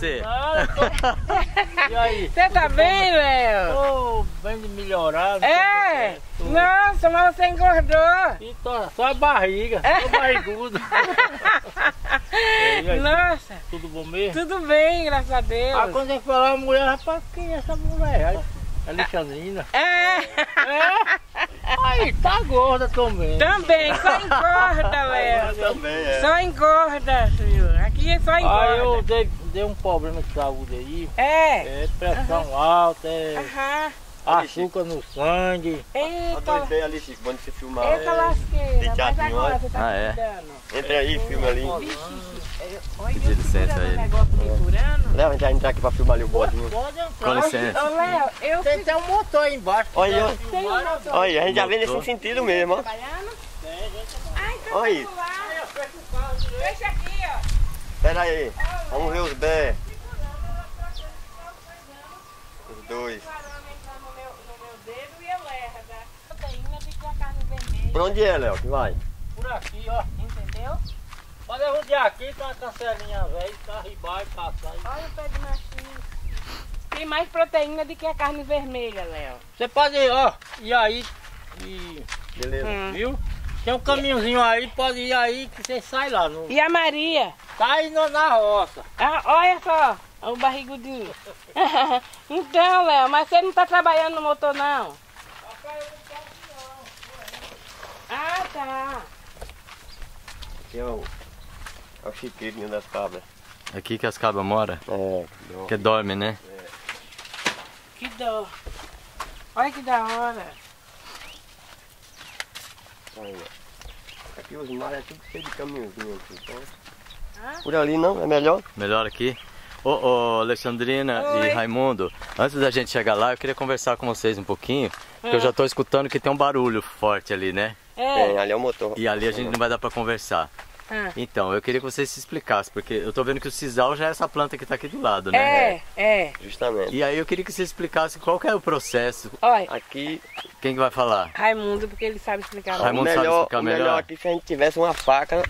você? Tô- E aí? Você tá bem, Léo? Tô bem melhorado. É? Tô- Nossa, mas você engordou. E tô, só a barriga, tô barrigudo. Aí? Nossa, Tudo bom mesmo? tudo bem, graças a Deus. Ah, quando ele falar mulher, rapaz, quem é essa mulher? Aí, Alexandrina. É, É? Aí, tá gorda também. também, só engorda, Léo. Também é. Só engorda, senhor. Aqui é só Aí eu engorda. dei, dei um problema de saúde aí. É. É pressão alta, é Aham. açúcar no sangue. Olha Eita, bem ali, Chico, quando você filmar. eita lasqueira. Mas Deitadinho, agora olha. você tá Ah, é? cuidando. Entra aí, filma ali. Olha, Pedir licença furando a ele. o negócio me furando. Léo, a gente vai entrar aqui pra filmar ali o bodinho. Com licença. Ô, Léo, eu Tem até um motor aí embaixo. Olha, tem um motor Olha, a gente já vem nesse sentido mesmo, ó. trabalhando. Ah, então Olha. Deixa aqui, ó. Pera aí. Vamos ver os bé. Os dois. Parando entrar no meu, no meu dedo e ele erra, tá? Proteína de que a carne vermelha. Pra onde é, Léo, que vai? Por aqui, ó. Entendeu? Pode rodear aqui com a cancelinha velha, tá ribar e passar. aí. Olha o pé de machinho. Tem mais proteína do que a carne vermelha, Léo. Você pode ir, ó. E aí, e, Beleza. Hum. viu? Tem um caminhozinho aí, pode ir aí que você sai lá. No, E a Maria? Tá aí no- na roça. Ah, olha só, o barrigudinho. então, Léo, mas você não tá trabalhando no motor, não? Ah, tá. Aqui é o, é o chiqueirinho das cabras. Aqui que as cabras moram. É, deu- Que dorme, né? Que dó. Olha que da hora. Ó. Aqui os mares é tudo cheio de caminhozinho aqui. Então... Por ali não, é melhor? Melhor aqui. Ô, ô, Alexandrina Oi. e Raimundo, antes da gente chegar lá, eu queria conversar com vocês um pouquinho, porque eu Ah. já tô escutando que tem um barulho forte ali, né? Tem, É. ali é o motor. E ali a gente não vai dar pra conversar. Ah. Então, eu queria que vocês se explicassem, porque eu tô vendo que o sisal já é essa planta que tá aqui do lado, né? É, é. Justamente. E aí eu queria que vocês explicassem qual que é o processo. Olha, Aqui, Quem que vai falar? Raimundo, porque ele sabe explicar. o Raimundo sabe melhor, explicar o melhor melhor? aqui se a gente tivesse uma faca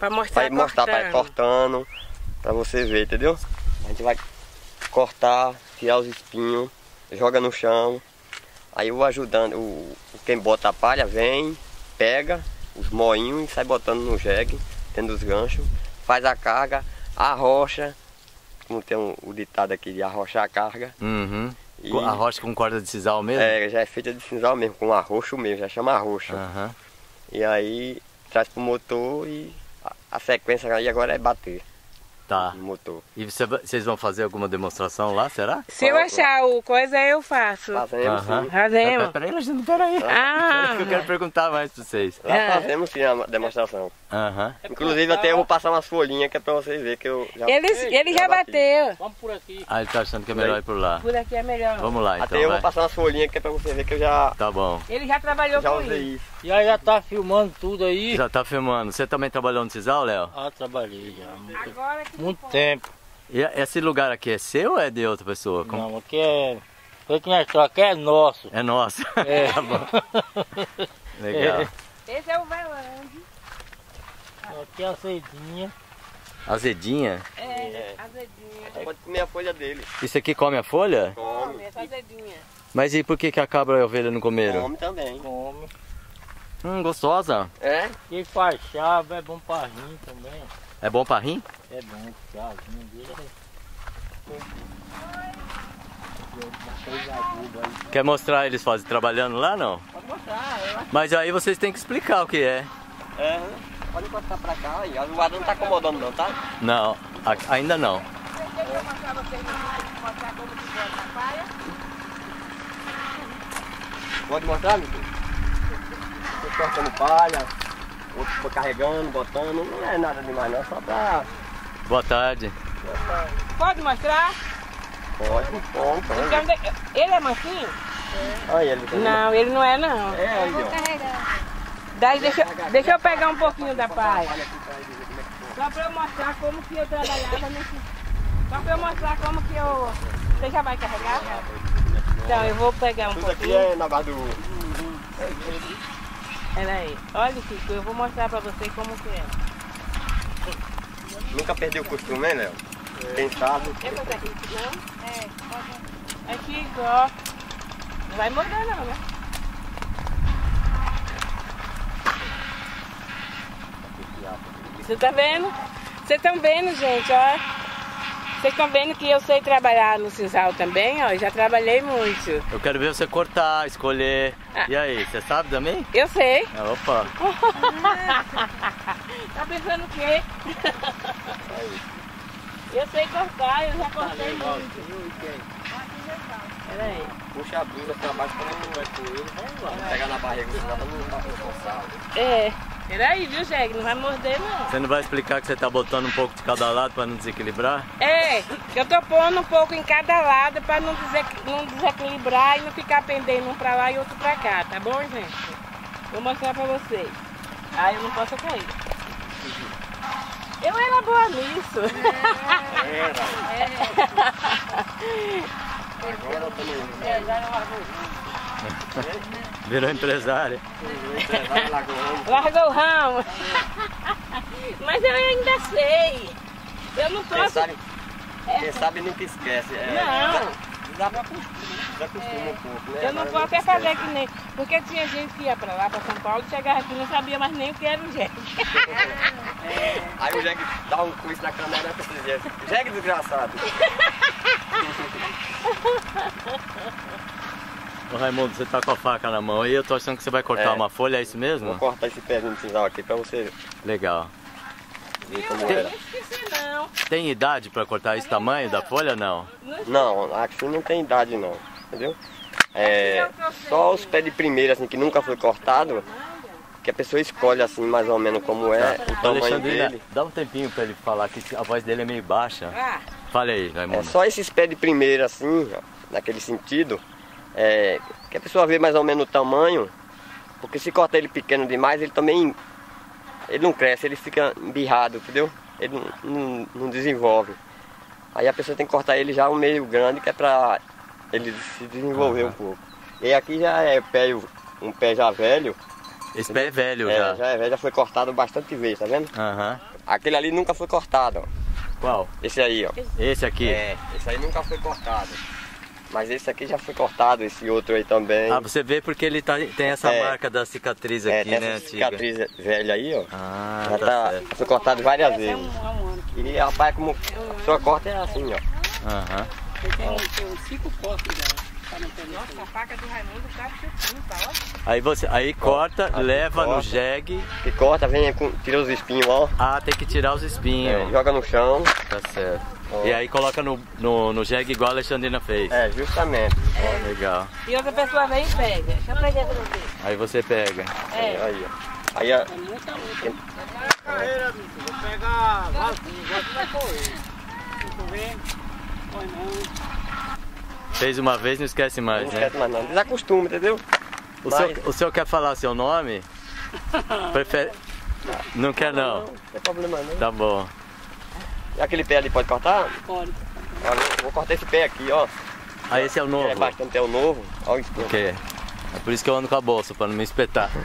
Pra mostrar Vai mostrar, vai cortando. cortando, pra você ver, entendeu? A gente vai cortar, tirar os espinhos, joga no chão. Aí o ajudante, o, quem bota a palha vem, pega os moinhos e sai botando no jegue, tendo os ganchos, faz a carga, arrocha, como tem um- o ditado aqui de arrochar a carga. Uhum. E- Com A rocha com corda de sisal mesmo? É, já é feita de cinzal mesmo, com arroxo mesmo, já chama arroxo. Aham. E aí traz pro motor e a, sequência aí agora é bater Tá. no motor. E vocês vão fazer alguma demonstração lá, será? Se eu achar o coisa, eu faço. Fazemos Aham. sim. Fazemos. Peraí, Alexandre, peraí. Ah. eu quero perguntar mais pra vocês. Lá É. fazemos sim a demonstração. Aham. Inclusive até eu vou passar umas folhinhas que é pra vocês verem que eu já. Ele, ele já bati. bateu. Vamos por aqui. Ah, ele tá achando que é melhor ir por lá. Por aqui é melhor. Vamos lá então, Até eu vai. vou passar umas folhinhas que é pra você ver que eu já, Tá bom. Ele já trabalhou já com usei isso. E aí já tá filmando tudo aí. Já tá filmando. Você também trabalhou no sisal, Léo? Ah, trabalhei já. Muito, Agora que muito tempo. E esse lugar aqui é seu ou é de outra pessoa? Como- Não, aqui é. Foi que nós aqui é nosso. É nosso. É. tá bom. Legal. Esse é o velande. Aqui é a cedinha. Azedinha? É, azedinha. Você pode comer a folha dele. Isso aqui come a folha? Come, essa azedinha. Mas e por que, que a cabra e a ovelha não comeram? Come também. Come. Hum, gostosa. É? E faz chave, é bom pra rim também. É bom pra rim? É bom, chazinho dele. Quer mostrar eles fazem trabalhando lá não? Pode mostrar, é. Mas aí vocês têm que explicar o que é. É. Pode encostar pra cá aí. O guarda não tá incomodando não, tá? Não, a- ainda não. Deixa eu mostrar vocês mostrar como que a. Pode mostrar, meu filho? Você cortando palha, outro foi carregando, botando. Não é nada demais não, só pra. Boa tarde. Pode mostrar? Pode, pode, pode. Então, ele é mansinho? Olha ele. Não, ele não é não. É, aí, ó. Daí deixa, deixa eu pegar um pouquinho da palha. Só pra eu mostrar como que eu trabalhava nesse. Só pra eu mostrar como que eu. Você já vai carregar? Então eu vou pegar um Tudo aqui pouquinho. é na base do. Pera aí. Olha, Chico, eu vou mostrar pra você como que é. Nunca perdeu o costume, hein, Léo? Quem sabe. Quer fazer aqui? Não? É, pode. Aqui, ó. Não vai morder não, né? Você tá vendo? Vocês estão vendo, gente, ó. Vocês estão vendo que eu sei trabalhar no sisal também, ó. Já trabalhei muito. Eu quero ver você cortar, escolher. Ah. E aí, você sabe também? Eu sei. Ah, Opa, Tá pensando o quê? Eu sei cortar, eu já cortei muito. Peraí. Puxa a blusa pra baixo pra não vai com ele. Vamos lá. Pega na barriga, senão não vai forçar. É. Peraí, viu, Jeg? Não vai morder, não. você não vai explicar que você tá botando um pouco de cada lado pra não desequilibrar? É, eu tô pondo um pouco em cada lado pra não, desequ- não desequilibrar e não ficar pendendo um pra lá e outro pra cá, tá bom, gente? Vou mostrar pra vocês. Ah, eu não posso cair. Eu era boa nisso. Agora eu tô É, já não. Virou empresária. Largou o ramo. Mas eu ainda sei. Eu não Quem posso. sabe, quem sabe nunca esquece. É, Não. Dá pra acostumar, desacostuma um pouco, né? Eu não Mas posso nunca é fazer que nem. Porque tinha gente que ia pra lá, pra São Paulo, chegava aqui e não sabia mais nem o que era o jegue. Aí o jegue dá um coice na câmera pra esse jegue. Jegue desgraçado. Ô Raimundo, você tá com a faca na mão aí, eu tô achando que você vai cortar É. uma folha, é isso mesmo? Vou cortar esse pezinho de sisal aqui pra você Legal. ver como é. esqueci, não. Tem idade pra cortar esse tamanho da folha não? Não, aqui não tem idade não, entendeu? É, só os pés de primeira, assim, que nunca foi cortado, que a pessoa escolhe assim mais ou menos como é o Ô, tamanho Alexandrina, dele. dá um tempinho pra ele falar que a voz dele é meio baixa. Ah, Fale aí, É Raimundo. só esses pés de primeira assim, ó, naquele sentido, é, que a pessoa vê mais ou menos o tamanho, porque se corta ele pequeno demais, ele também ele não cresce, ele fica embirrado, entendeu? Ele não, não, não desenvolve. Aí a pessoa tem que cortar ele já um meio grande, que é pra ele se desenvolver um pouco. E aqui já é pé, um pé já velho, Esse pé é velho é, já. já é velho, já foi cortado bastante vezes, tá vendo? Aham. Aquele ali nunca foi cortado, ó. Qual? Esse aí, ó. Esse aqui. É, esse aí nunca foi cortado. Mas esse aqui já foi cortado, esse outro aí também. Ah, você vê porque ele tá, tem essa É. marca da cicatriz é, aqui, tem né, essa antiga? cicatriz velha aí, ó. Ah, já tá, tá, certo. foi cortado várias é vezes. um, é um ano. E rapaz, como a pessoa corta é assim, ó. Aham. Nossa, a faca do Raimundo tá chutinho, tá. Aí você, aí corta, Aqui leva no corta. jegue. Que corta, vem, com, tira os espinhos, ó. Ah, tem que tirar os é, espinhos. joga no chão. Tá certo. Ó. E aí coloca no, no, no jegue igual a Alexandrina fez. É, justamente. Legal. E outra pessoa vem e pega. Deixa eu pegar pra você. Aí você pega. É. Aí, ó. Aí, ó. Carreira, bicho. Vou pegar vazio, vazio vai correr. Tô vendo? Foi não. Fez uma vez, não esquece Não mais, né? esquece mais não. Desacostuma, entendeu? O Mas- senhor, o senhor quer falar seu nome? Prefere... Não quer não? Não tem problema não. Tá bom. E aquele pé ali pode cortar? Pode. Olha, eu vou cortar esse pé aqui, ó. Ah, esse é o É novo. bastante, é o novo. Olha o espinho. O quê? É por isso que eu ando com a bolsa, pra não me espetar.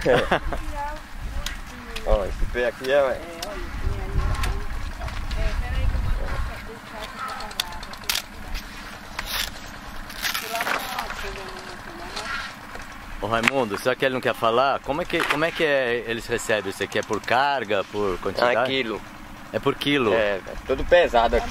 Ó, esse pé aqui é. Ô Raimundo, será que ele não quer falar? Como é que, como é que é, eles recebem isso aqui? É por carga, por Ah, quantidade? é quilo. É por quilo. É, é tudo pesado aqui.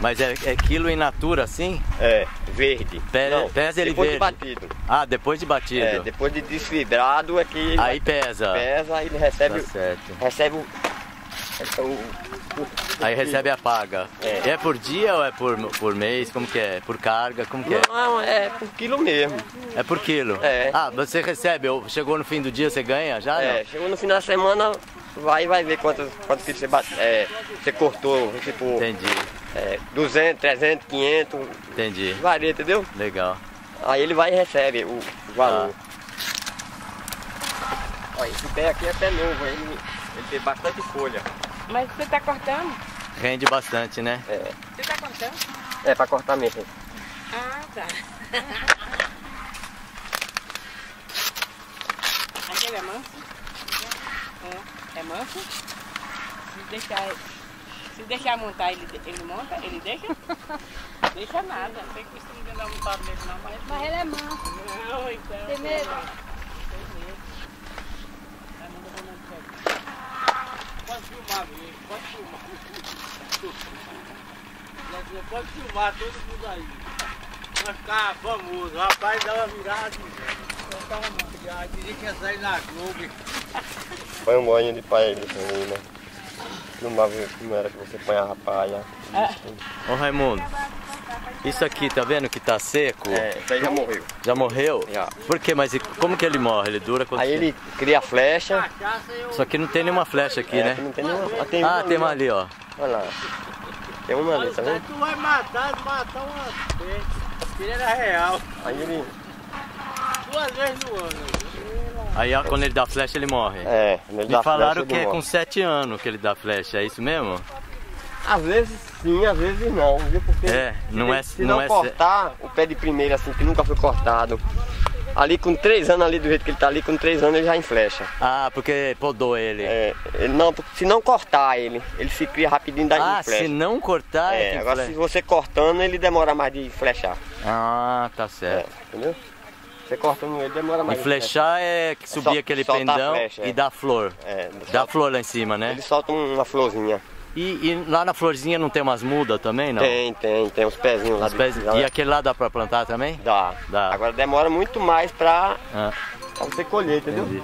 Mas é, é quilo in natura assim? É, verde. Pe- Não, pesa ele depois verde. de batido. Ah, depois de batido. É, depois de desfibrado é que Aí pesa. pesa e ele recebe, Tá certo. recebe o, o- o- Aí recebe a paga. É. É. por dia ou é por, por mês? Como que é? Por carga? Como que é? Não, é por quilo mesmo. É por quilo? É. Ah, você recebe, ou chegou no fim do dia, você ganha já? É, chegou no final da semana, vai e vai ver quantos, quantos quilos você, bate, é, você cortou, tipo? Entendi, é, 200, 300, 500, entendi. varia, entendeu? Legal. Aí ele vai e recebe o, o valor. Olha, esse pé aqui é pé novo, ele, ele tem bastante folha. Mas você tá cortando? Rende bastante, né? É, Você tá cortando? é para cortar mesmo. Ah, tá. Aquele é manso? É, é manso? Se deixar Se deixar montar, ele, ele monta? Ele deixa? Deixa nada. Não tem costume de andar montado nele não, mas... Mas ele é manso. Não, então. Tem medo? Pode filmar, viu? Pode filmar. Pode filmar todo mundo aí. Vai ficar famoso. Rapaz, dá uma virada. Eu tava viagem, diria que ia sair na Globo. Põe um banho de palha de menina. Filmava como era que você põe a palha. Ô Raimundo, isso aqui, tá vendo que tá seco? É, isso aí já morreu. Já morreu? Já. Por quê? Mas como que ele morre? Ele dura quanto Aí tempo? ele cria a flecha. Só que não tem nenhuma flecha aqui, é, né? que Não tem nenhuma. Ah, tem Ah, uma tem uma ali. ó. Olha lá. Tem uma ali, tá Aí vendo? tu vai matar, matar uma vez. Era real. Aí ele. Duas vezes no ano. Aí quando ele dá flecha, ele morre. É, quando ele Me dá falaram flecha, que ele é morre. com 7 anos que ele dá flecha, é isso mesmo? Às vezes sim, às vezes não, viu? Porque É, não é- se não não é cortar o pé de primeira assim, que nunca foi cortado. Ali com três anos ali do jeito que ele tá ali, com três anos ele já enflecha. Ah, porque podou ele. É, ele não, se não cortar ele, ele se cria rapidinho da ah, flecha. se não cortar é, É, que agora flecha. se você cortando, ele demora mais de flechar. Ah, tá É, certo. entendeu? Você cortando ele demora E mais. de flechar é que subir Sol- aquele pendão flecha, e é. dar flor. É, Dá solta- flor lá em cima, né? Ele solta uma florzinha. E, e lá na florzinha não tem umas mudas também, não? Tem, tem, tem uns pezinhos lá de E aquele lá dá pra plantar também? Dá. Dá. Agora demora muito mais pra, Ah, pra você colher, entendeu? entendi.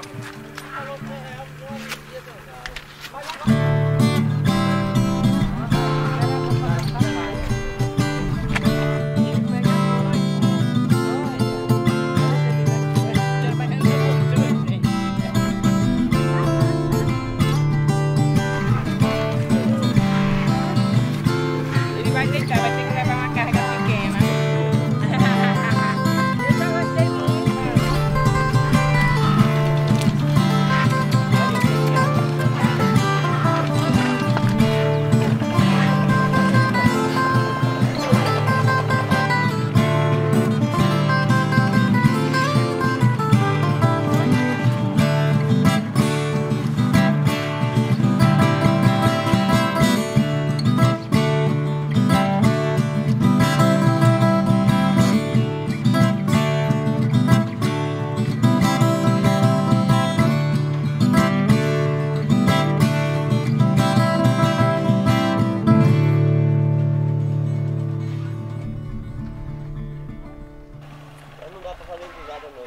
Dá pra fazer cruzada não.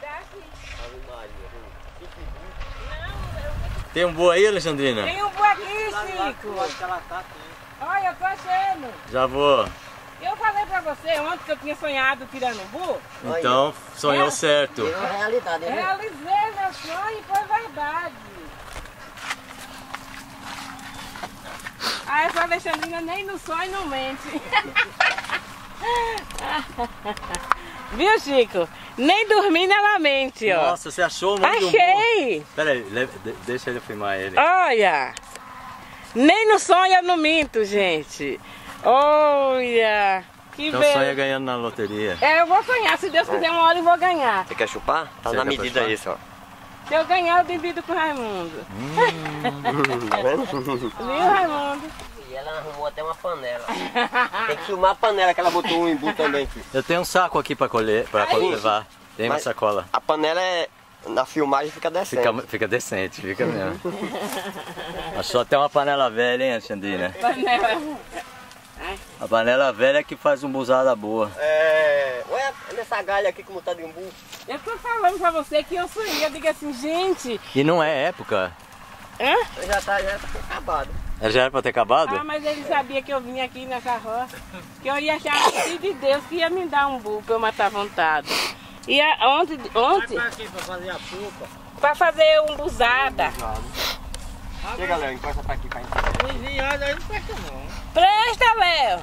Dá sim. Ave Maria. Tem um boa aí, Alexandrina? Tem um boi aqui, Chico. Acho que ela tá tem. Olha, eu tô achando. Já vou. Eu falei pra você ontem que eu tinha sonhado tirando um bu. Então, sonhou certo. É realidade, Realizei meu sonho e foi verdade. Ah, essa Alexandrina nem no sonho não mente. Viu, Chico? Nem dormindo ela mente, ó. Nossa, você achou o nome do? Achei! Pera aí, deixa ele filmar ele. Olha! Nem no sonho eu não minto, gente. Olha! Que Então beleza. sonha ganhando na loteria. É, eu vou sonhar. Se Deus quiser, uma hora eu vou ganhar. Você quer chupar? Tá Você na medida chupar? isso, ó. Se eu ganhar, eu divido com o Raimundo. vendo? Viu, Raimundo? E ela arrumou até uma panela. Tem que filmar a panela que ela botou um imbu também aqui. Eu tenho um saco aqui pra colher, pra Aí. levar. Tem uma sacola. A panela é. Na filmagem fica decente. Fica, fica decente, fica mesmo. Achou até uma panela velha, hein, Alexandrina? Panela. A panela velha é que faz um buzada boa. É. Olha nessa galha aqui como tá de umbu. Eu tô falando pra você que eu sonhei. Eu digo assim, gente. E não é época. Hã? Já tá, já tá acabado. Ela já era pra ter acabado? Ah, mas ele sabia que eu vim aqui nessa roça. Que eu ia achar filho de Deus que ia me dar um burro pra eu matar à vontade. E a, ontem, ontem, pra fazer a pupa. pra fazer um buzada. Chega, Léo, encosta pra aqui pra gente. Vizinhada aí não presta não. Presta, Léo!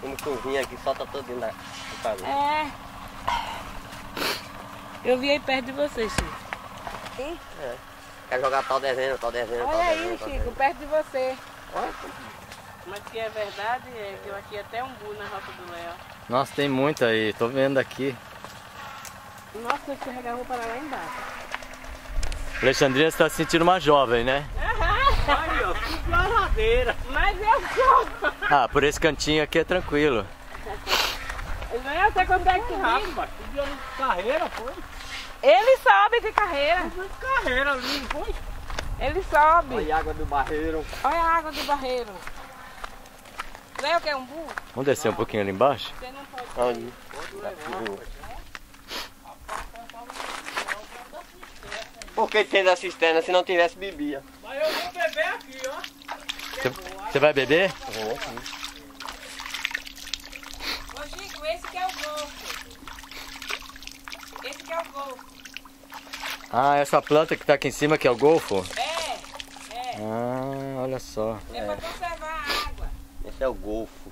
Quando cozinha aqui, solta todo dentro da do caminho. É. Eu vi aí perto de você, Chico. Quer jogar tal desenho, tal desenho, tal Olha desenho. aí, tal Chico, desenho. perto de você. Mas que é verdade é que eu aqui até um bu na roça do Léo. Nossa, tem muito aí, tô vendo aqui. Nossa, eu carregar a roupa lá embaixo. Alexandrina está se sentindo uma jovem, né? Aham. Aí, ó, subiu a ladeira. Mas eu sou. Ah, por esse cantinho aqui é tranquilo. Não, você consegue subir. Rapaz, subiu ali de carreira, foi. Ele sobe de carreira. De carreira ali, não foi? Ele sobe. Olha a água do barreiro. Olha a água do barreiro. Léo quer um burro? Vamos descer um pouquinho ali embaixo? Você não pode. Onde? Por que tem da cisterna se não tivesse bebia? Mas eu vou beber aqui, ó. Você, você vai beber? Ô Chico, esse que é o golfo. Esse que é o golfo. Ah, essa planta que tá aqui em cima que é o golfo? É, é. Ah, olha só. É pra conservar a água. Esse é o golfo.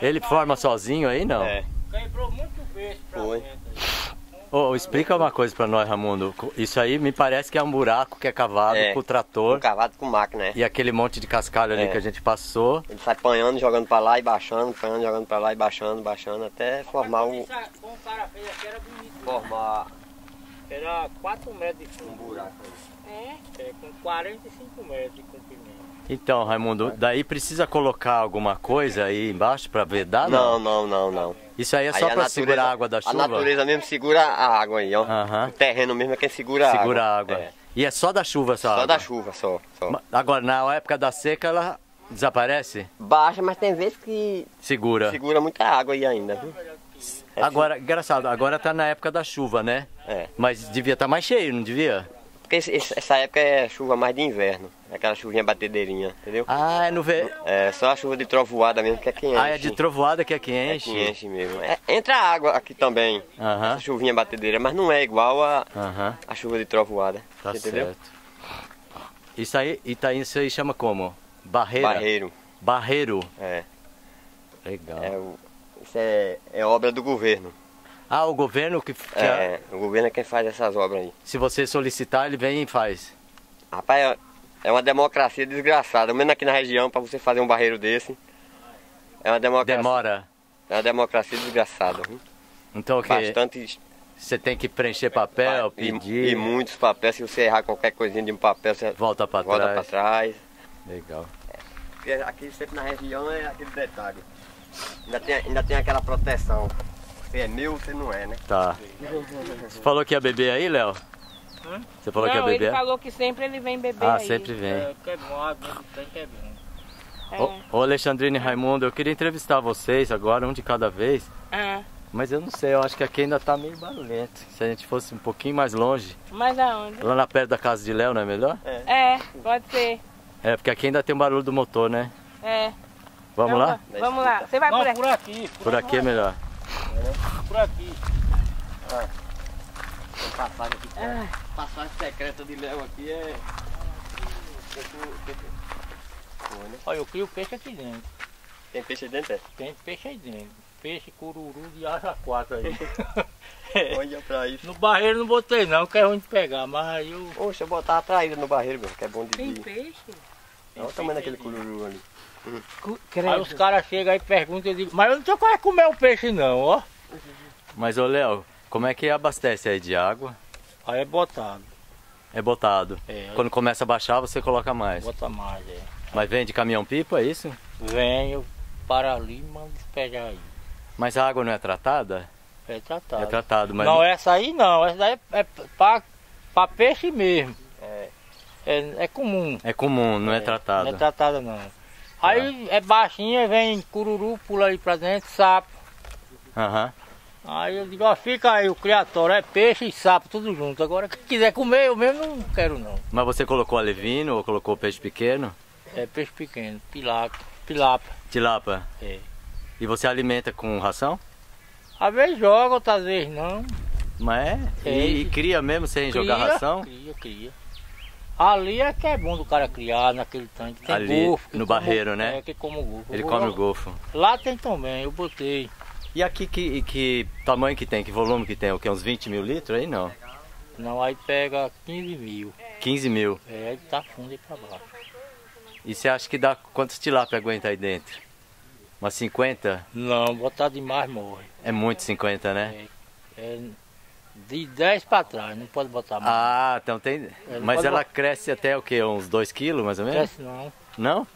Ele forma sozinho aí, não? É. Quebrou muito peixe pra Foi. dentro aí. Ô, explica uma coisa pra nós, Ramundo. Isso aí me parece que é um buraco que é cavado É. com o Um trator cavado com máquina, né? e aquele monte de cascalho ali É. que a gente passou. Ele sai panhando, jogando pra lá e baixando, panhando, jogando pra lá e baixando, baixando, até formar um. Isso, Como o cara fez aqui era bonito. Formar Era 4 metros de um fundo. buraco. É. É, com 45 metros de comprimento. Então, Raimundo, daí precisa colocar alguma coisa aí embaixo pra vedar? Não, não, não, não. Isso aí é Aí só a pra natureza- segurar a água da chuva? A natureza mesmo segura a água aí, ó. O terreno mesmo é quem segura a água. Segura a água. É. E é só da chuva essa Só água? da chuva, só. só. Agora, na época da seca, ela desaparece? Baixa, mas tem vezes que Segura. segura muita água aí ainda, viu? É Agora, engraçado, agora tá na época da chuva, né? É. Mas devia estar mais cheio, não devia? Porque esse- essa época é chuva mais de inverno. É Aquela chuvinha batedeirinha, entendeu? Ah, é no ver... É só a chuva de trovoada mesmo que é que enche. Ah, é de trovoada que é que É enche? que enche mesmo. É, entra água aqui também. Aham, Essa chuvinha batedeira, mas não é igual a, aham, a chuva de trovoada. tá entendeu? certo. Isso aí, tá, isso aí chama como? Barreira? Barreiro. Barreiro. É. Legal. é o- isso é, é obra do governo. Ah, o governo que, que É, o governo é quem faz essas obras aí. se você solicitar, ele vem e faz. Rapaz, é- é uma democracia desgraçada. Mesmo aqui na região, para você fazer um barreiro desse. É uma democracia. Demora. É uma democracia desgraçada. Então o quê? Bastante. Você tem que preencher papel, e, pedir, e muitos papéis. Se você errar qualquer coisinha de um papel, você volta volta trás. para trás. Legal. Porque aqui sempre na região é aquele detalhe. Ainda tem, ainda tem aquela proteção. Se é meu, você não é, né? Tá. Você falou que ia beber aí, Léo? Hã? Você falou que não, ia ele beber? falou que sempre ele vem beber Ah, aí. sempre vem. É, que é bom, a do tanque é bom. É. Ô, ô Alexandrine e Raimundo, eu queria entrevistar vocês agora, um de cada vez. Ah, Mas eu não sei, eu acho que aqui ainda tá meio barulhento. Se a gente fosse um pouquinho mais longe, mas aonde? lá na perto da casa de Léo, não é melhor? É, pode ser. É, porque aqui ainda tem o barulho do motor, né? É. Vamos lá? Vamos, lá. Você vai Não, por aqui. por aqui. Por aqui é melhor. Por aqui. Passagem aqui. Ah, Passagem secreta de Léo aqui é. Olha, eu crio peixe aqui dentro. Tem peixe dentro? é? Tem peixe aí dentro. Peixe, cururu de asa 4 aí. Olha pra isso. no barreiro não botei não, que é ruim de pegar, mas aí eu... Poxa, eu botar a traíra no barreiro, meu, que é bom de tem dia. peixe? Olha o tamanho daquele cururu ali. Aí os caras chegam aí e perguntam, eu digo, mas eu não tô quase comer o peixe não, ó. Mas, ô Léo, como é que abastece aí de água? Aí é botado. É botado. É, Quando começa a baixar, você coloca mais. bota mais, é. Mas vem de caminhão-pipa, é isso? Vem, eu paro ali e mando despejar aí. Mas a água não é tratada? É tratado. É tratado, mas Não, essa aí não, essa daí é, é pra peixe mesmo. É. É, é comum. é comum, não é, tratado. Não é tratada não. Aí é baixinha, vem cururu, pula aí pra dentro, sapo. Aham. Aí eu digo, ó, fica aí o criatório, é peixe e sapo, tudo junto. Agora quem quiser comer, eu mesmo não quero não. Mas você colocou alevino ou colocou peixe pequeno? É peixe pequeno, pilaca, pilapa. Tilapa. É. E você alimenta com ração? Às vezes joga, outras vezes não. Mas é? É. E, e cria mesmo sem jogar Cria, ração? Cria, cria. Ali é que é bom do cara criar naquele tanque. Tem Ali, golfo. no barreiro, né? É, que come o golfo. Ele come o golfo. Lá tem também, eu botei. E aqui que, que tamanho que tem, que volume que tem? O que? Uns 20 mil litros aí não? Não, aí pega 15 mil. 15 mil. É, aí tá fundo aí pra baixo. E você acha que dá quantos tilápia aguenta aí dentro? Umas 50? Não, botar demais morre. É muito 50, né? É De 10 pra trás, não pode botar mais. Ah, então tem. não Mas ela botar. cresce até o quê? Uns 2 quilos mais ou menos? Cresce não. Não?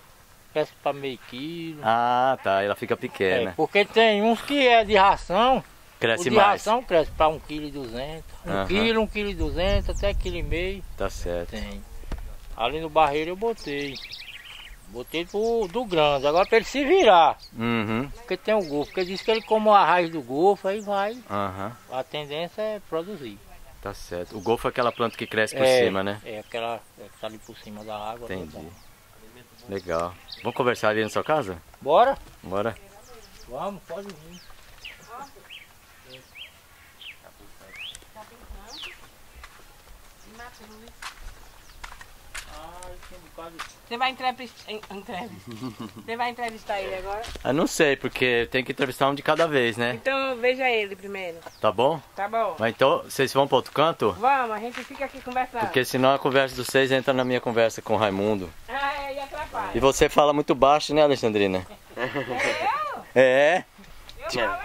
Cresce pra meio quilo. Ah, tá. Ela fica É, pequena. porque tem uns que é de ração. Cresce o de mais. ração cresce pra 1,2 kg. 1 Aham. kg, 1,2 kg, até 1,5 kg. Tá certo. Tem. Ali no barreiro eu botei. Botei do, do grande. Agora pra ele se virar. Uhum. Porque tem o golfo. Porque diz que ele come a raiz do golfo, aí vai. Aham. A tendência é produzir. Tá certo. O golfo é aquela planta que cresce por é, cima, né? É aquela é que tá ali por cima da água. Entendi. Legal. Vamos conversar ali na sua casa? Bora? Bora. Vamos, pode vir. Você vai entrevistar. Você vai entrevistar ele agora? Ah, não sei, porque tem que entrevistar um de cada vez, né? Então veja ele primeiro. Tá bom? Tá bom? Mas então, vocês vão para outro canto? Vamos, a gente fica aqui conversando. Porque senão a conversa dos seis entra na minha conversa com o Raimundo. Ah, é, e atrapalha. E você fala muito baixo, né, Alexandrina? Eu? É? Eu falo